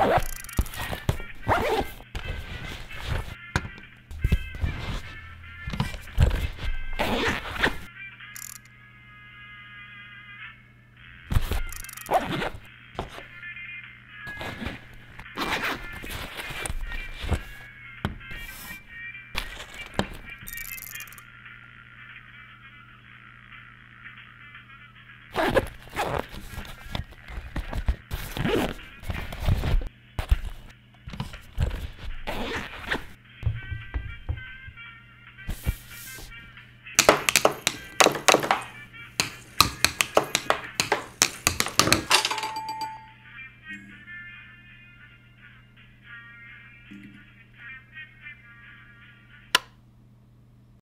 you Yeah.